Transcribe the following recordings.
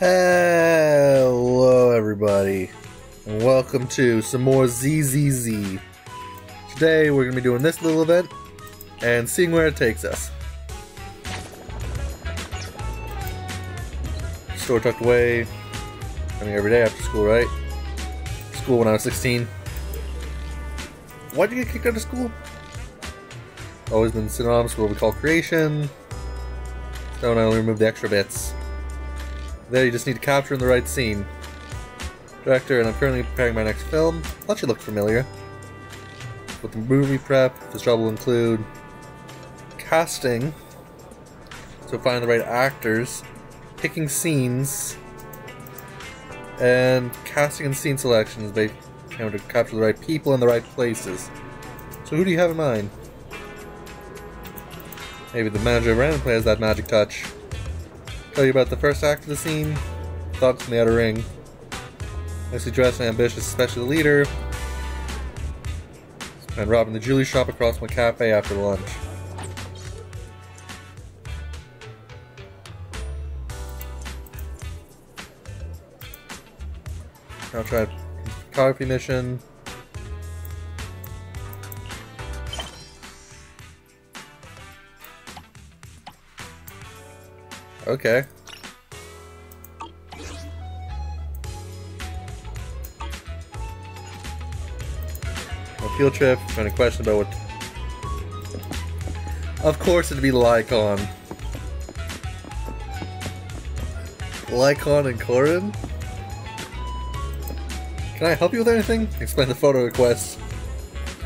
Hello, everybody, and welcome to some more ZZZ. Today, we're going to be doing this little event and seeing where it takes us. Store tucked away, I mean, every day after school, right? School when I was 16. Why'd you get kicked out of school? Always been synonymous with what we call creation. So I only remove the extra bits. There you just need to capture in the right scene. Director, and I'm currently preparing my next film. Thought you looked familiar. With the movie prep, this job will include casting, so finding the right actors, picking scenes, and casting and scene selections. They to capture the right people in the right places. So who do you have in mind? Maybe the manager of Random Play has that magic touch. Tell you about the first act of the scene, thoughts from the outer ring. Nicely dressed and ambitious, especially the leader. And robbing the jewelry shop across from a cafe after lunch. I'll try photography mission. Okay. A field trip, trying to question about what... Of course it'd be Lycaon. Lycaon and Corin? Can I help you with anything? Explain the photo request.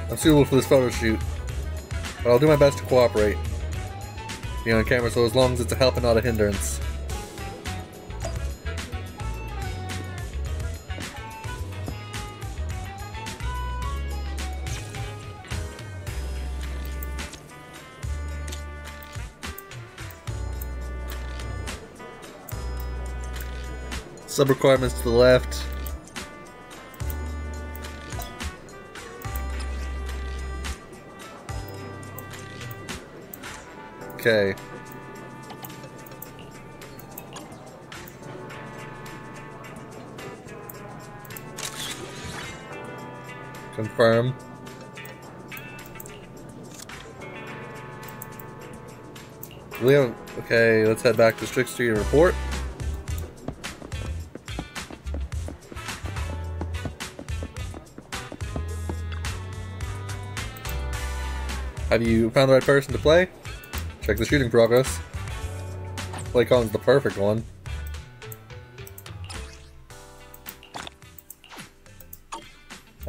I'm suitable for this photo shoot. But I'll do my best to cooperate. Be on camera so as long as it's a help and not a hindrance. Sub requirements to the left. Okay. Confirm. Leon, okay, let's head back to Sixth Street and report. Have you found the right person to play? Check the shooting progress. Playcon's the perfect one.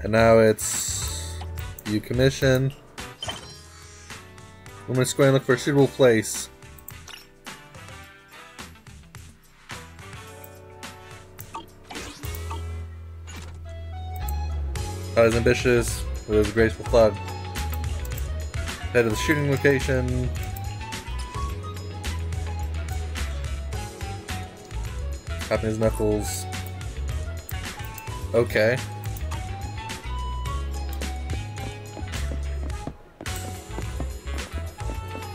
And now it's you commission. I'm gonna go and look for a suitable place. Not as ambitious, but as a graceful flood. Head to the shooting location. Tapping his knuckles. Okay.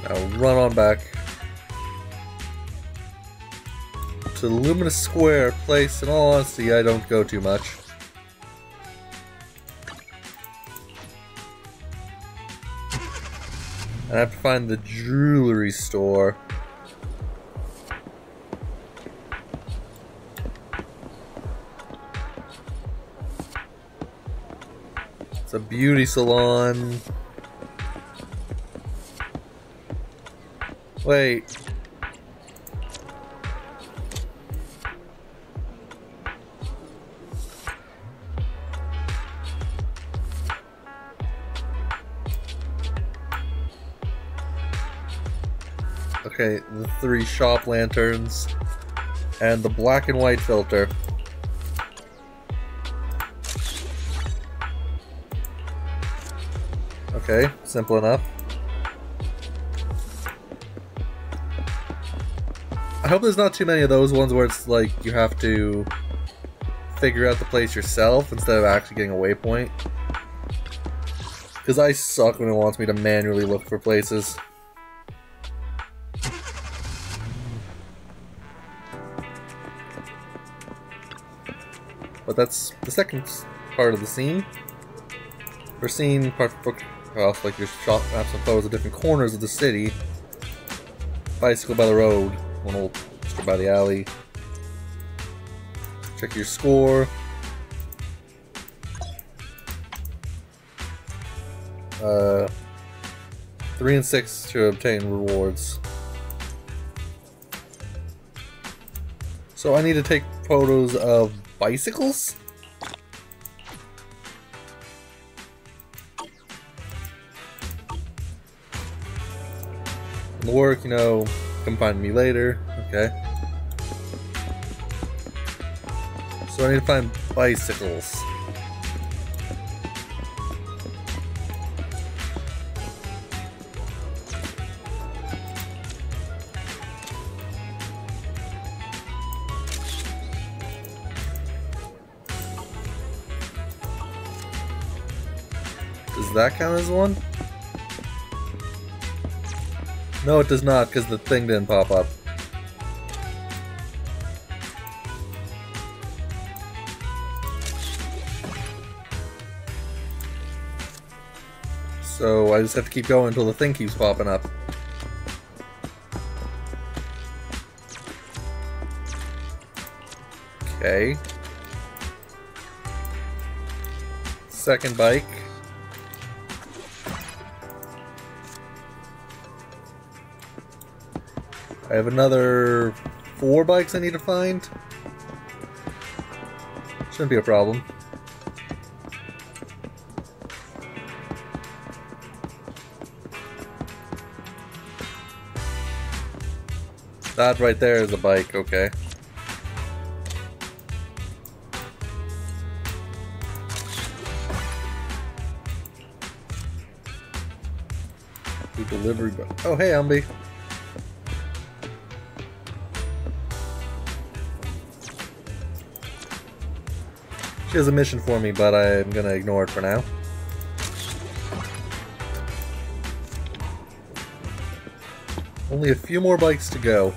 Now run on back to the Luminous Square, place in all honesty I don't go too much. I have to find the jewelry store. It's a beauty salon. Wait. Okay, the three shop lanterns and the black and white filter. Okay, simple enough. I hope there's not too many of those ones where it's like you have to figure out the place yourself instead of actually getting a waypoint. Because I suck when it wants me to manually look for places. But that's the second part of the scene. We're seeing part of like your shot maps and photos of different corners of the city. Bicycle by the road, one old by the alley. Check your score. Uh, three and six to obtain rewards. So I need to take photos of bicycles? Work, you know, come find me later. Okay. So I need to find bicycles. Does that count as one? No, it does not, because the thing didn't pop up. So I just have to keep going until the thing keeps popping up. Okay. Second bike. I have another four bikes I need to find. Shouldn't be a problem. That right there is a bike, okay. Delivery, but oh hey, Umby. She has a mission for me, but I'm gonna ignore it for now. Only a few more bikes to go.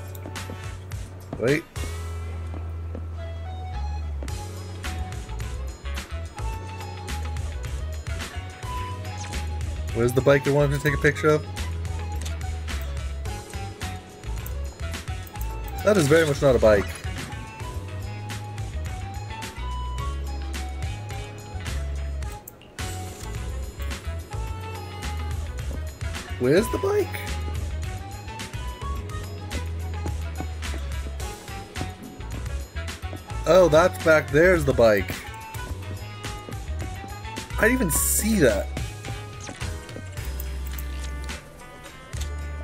Wait. Where's the bike you wanted to take a picture of? That is very much not a bike. Where's the bike? Oh, that's back there's the bike. I didn't even see that.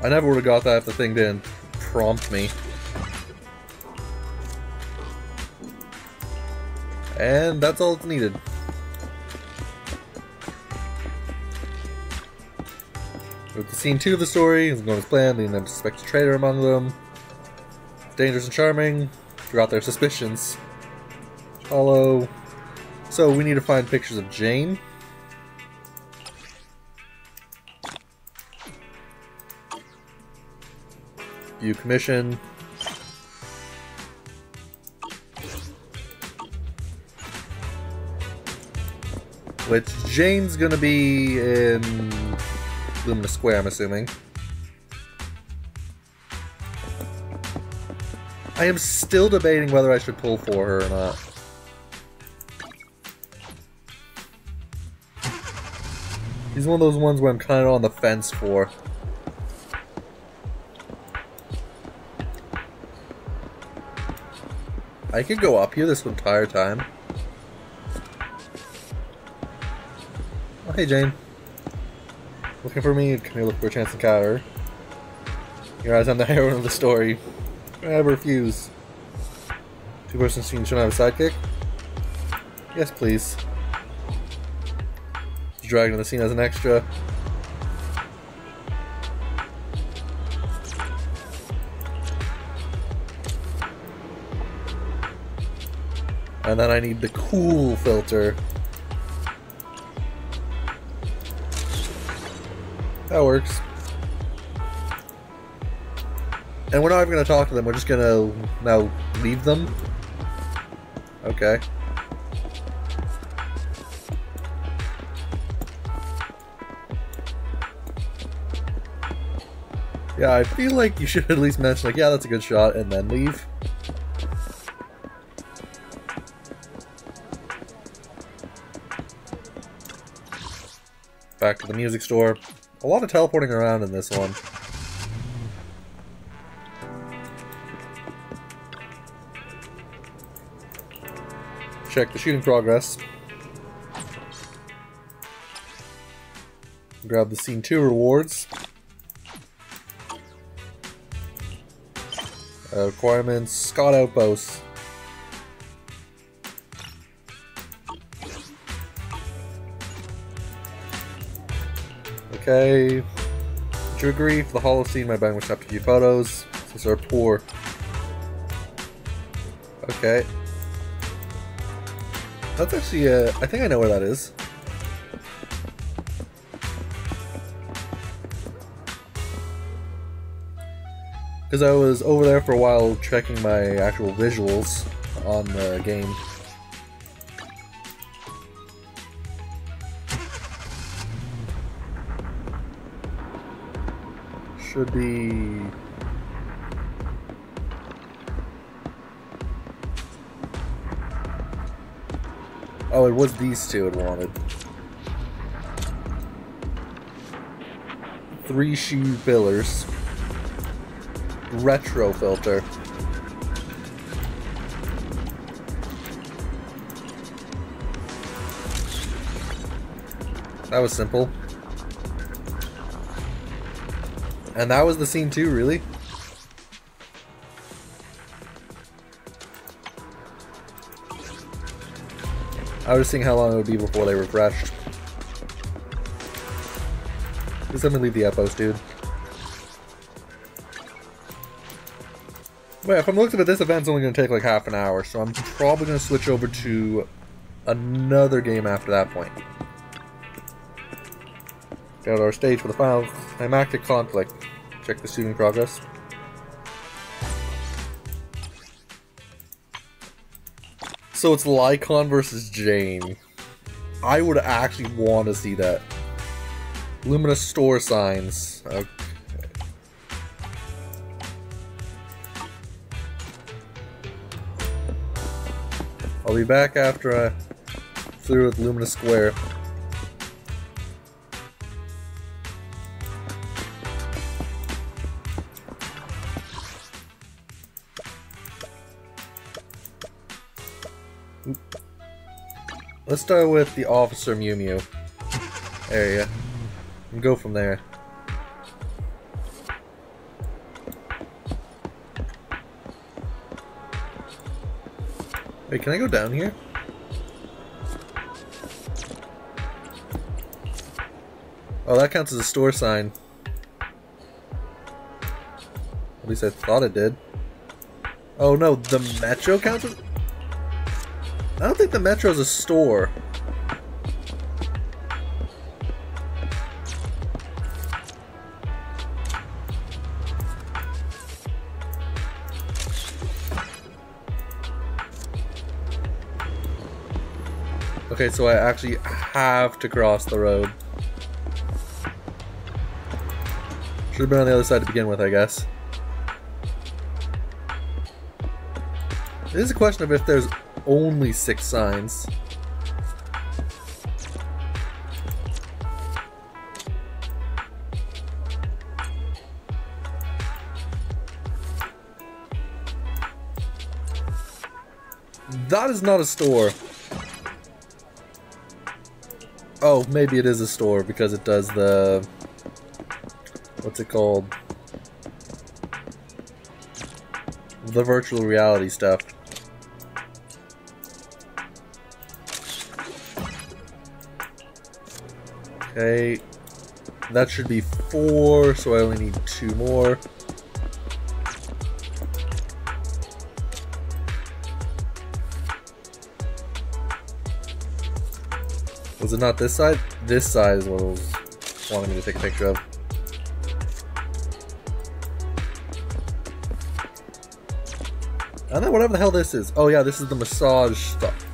I never would have got that if the thing didn't prompt me. And that's all it's needed. With the scene 2 of the story, is going as planned, leading them to suspect a traitor among them. Dangerous and charming, forgot their suspicions. Hollow. So we need to find pictures of Jane. View commission. Which Jane's gonna be in Lumina Square, I'm assuming. I am still debating whether I should pull for her or not. He's one of those ones where I'm kind of on the fence for. I could go up here this entire time. Oh, hey, Jane. Looking for me? Can you look for a chance encounter? Your eyes on the heroine of the story. I refuse. Two-person scene shouldn't have a sidekick? Yes, please dragged in the scene as an extra. And then I need the cool filter. That works. And we're not even going to talk to them. We're just going to now leave them. Okay. Yeah, I feel like you should at least mention, like, yeah, that's a good shot, and then leave. Back to the music store. A lot of teleporting around in this one. Check the shooting progress. Grab the scene 2 rewards. Uh, requirements, Scott Outpost. Okay. Would you agree? For the Hollow Scene, my bang was snapped a few photos. These are poor. Okay. That's actually, uh, I think I know where that is. Because I was over there for a while checking my actual visuals on the game. Should be... Oh, it was these two it wanted. Three shoe pillars retro filter. That was simple. And that was the scene too, really? I was seeing how long it would be before they refreshed. Just let me leave the outpost, dude. Wait, if I'm looking at this event's only going to take like half an hour, so I'm probably going to switch over to another game after that point. Our stage for the final climactic conflict. Check the shooting progress. So it's Lycaon versus Jane. I would actually want to see that. Luminous store signs. Okay. I'll be back after I through with Luminous Square. Let's start with the Officer Mew Mew area and go from there. Wait, can I go down here? Oh, that counts as a store sign. At least I thought it did. Oh no, the Metro counts as... I don't think the Metro is a store. Okay, so I actually have to cross the road. Should have been on the other side to begin with, I guess. It is a question of if there's only six signs. That is not a store. Oh, maybe it is a store because it does the... What's it called? The virtual reality stuff. Okay. That should be four, so I only need two more. Was it not this side? This side is what I was wanting me to take a picture of. And then whatever the hell this is. Oh yeah, this is the massage stuff.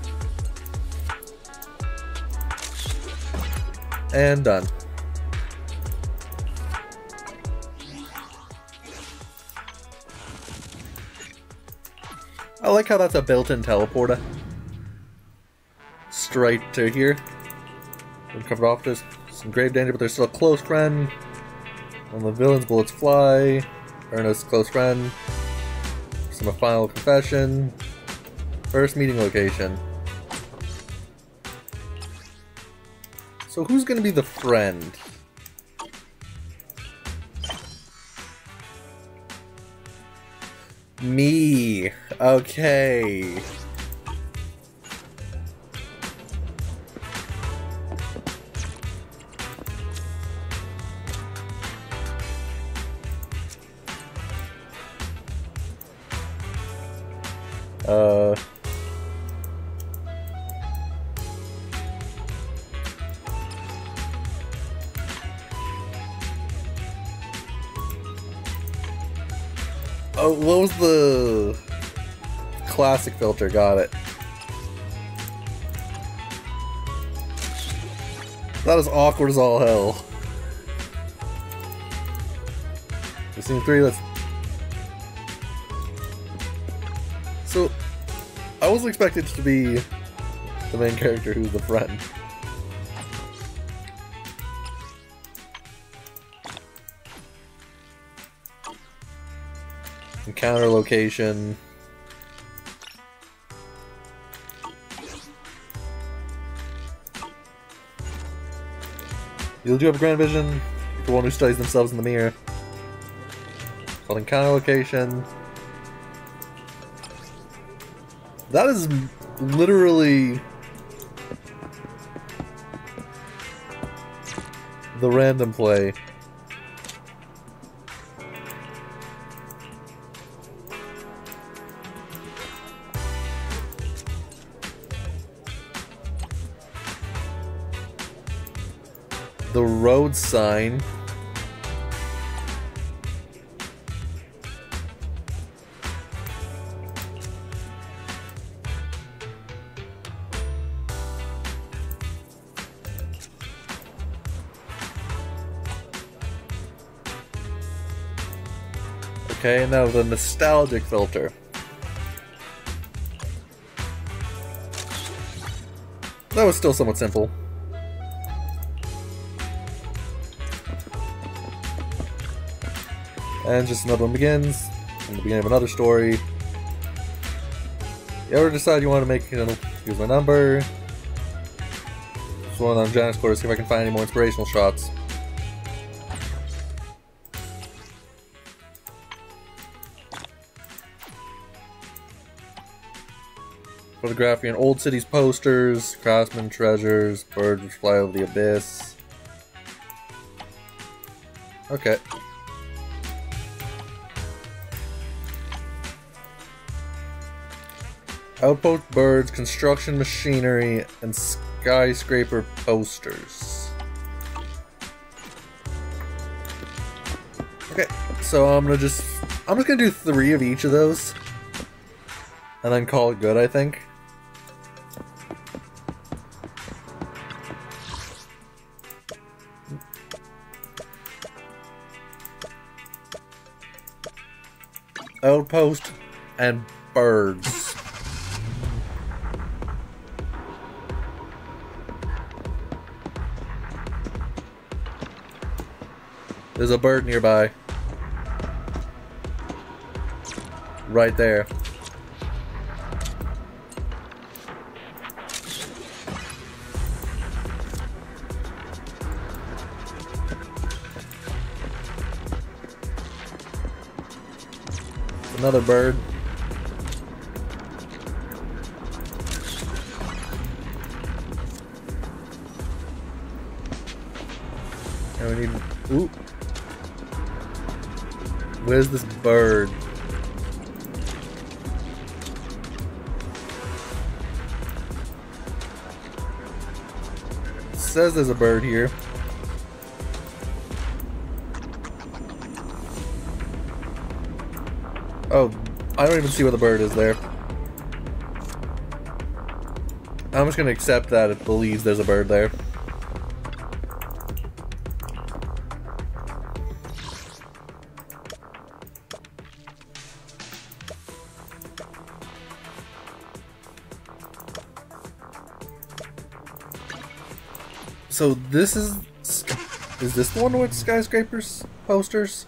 and done. I like how that's a built-in teleporter. Straight to here. cover off there's Some grave danger, but they're still a close friend. On the villain's bullets fly. Ernest's close friend. Some final confession. First meeting location. So who's gonna be the friend? Me. Okay. Filter? Got it. That is awkward as all hell. Scene three, let's... So, I wasn't expected to be the main character who's the friend. Encounter location. You do have grand vision, the one who studies themselves in the mirror. Called encounter location. That is literally the random play. The road sign. Okay, now the nostalgic filter. That was still somewhat simple. And just another one begins, from the beginning of another story. You ever decide you want to make, you know, use my number? Just one on Janus Quarter, see if I can find any more inspirational shots. Photographing old cities posters, craftsman treasures, birds which fly over the abyss. Okay. Outpost birds, construction machinery, and skyscraper posters. Okay, so I'm gonna just... I'm just gonna do three of each of those. And then call it good, I think. Outpost and birds. There's a bird nearby. Right there. Another bird. And we need... Ooh. Where's this bird? It says there's a bird here. Oh, I don't even see where the bird is there. I'm just gonna accept that it believes there's a bird there. So this is... Is this the one with skyscrapers posters?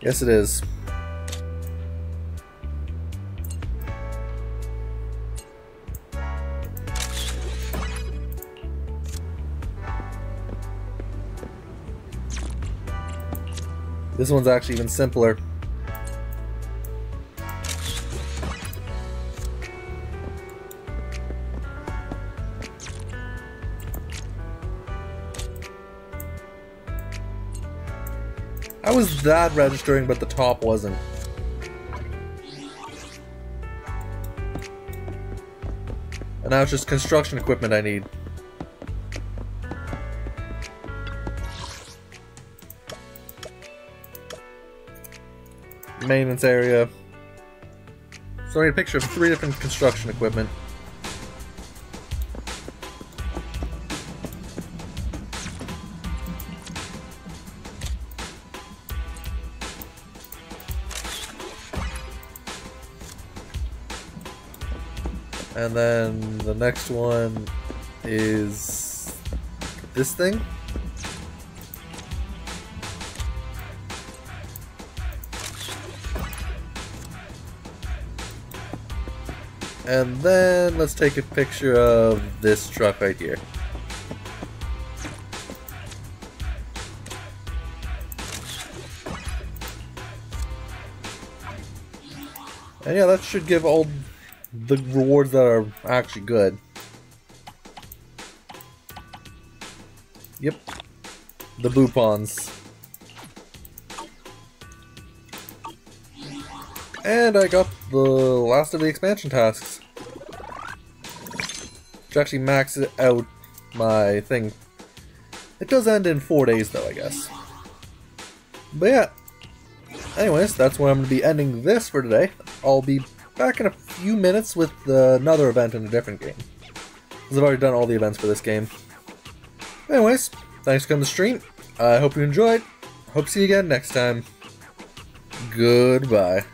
Yes, it is. This one's actually even simpler. I was that registering, but the top wasn't. And now it's just construction equipment I need. Maintenance area. So I need a picture of three different construction equipment. And then the next one is this thing. And then let's take a picture of this truck right here. And yeah, that should give all the rewards that are actually good. Yep. The Boopons. And I got the last of the expansion tasks. Which actually maxes out my thing. It does end in four days though, I guess. But yeah. Anyways, that's where I'm going to be ending this for today. I'll be back in a few minutes with uh, another event in a different game. Because I've already done all the events for this game. Anyways, thanks for coming to stream. I hope you enjoyed. Hope to see you again next time. Goodbye.